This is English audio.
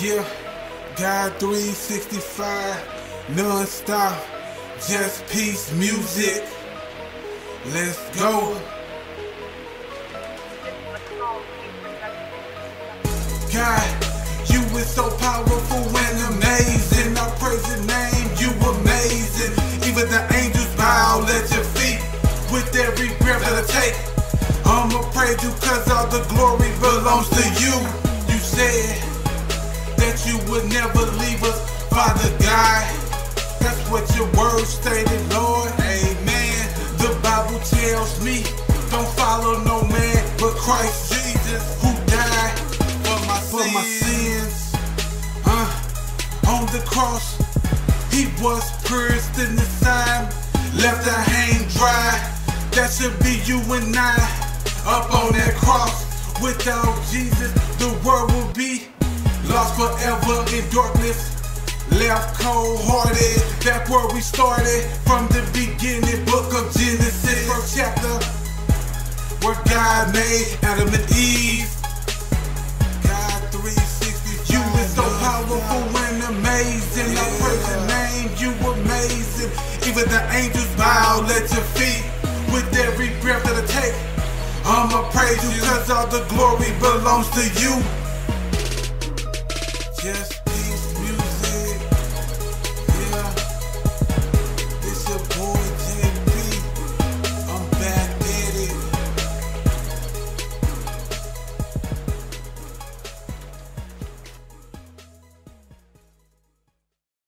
Yeah, God 365, non-stop, Juspeace music. Let's go. God, you is so powerful and amazing. I praise your name, you amazing. Even the angels bow at your feet with every breath that I take. I'ma praise you cause all the glory belongs to you. You said would never leave us, Father God. That's what your word stated, Lord. Amen. The Bible tells me, don't follow no man but Christ Jesus, who died for my for my sins. Uh, on the cross, he was pierced in the side, left to hang dry. That should be you and I up on that cross. Without Jesus, forever in darkness. Left cold hearted, that's where we started from the beginning. Book of Genesis, first chapter, where God made Adam and Eve. God 360, you is so powerful and amazing. I praise your name, you amazing. Even the angels bow at your feet with every breath that I take. I'ma praise you cause all the glory belongs to you. Just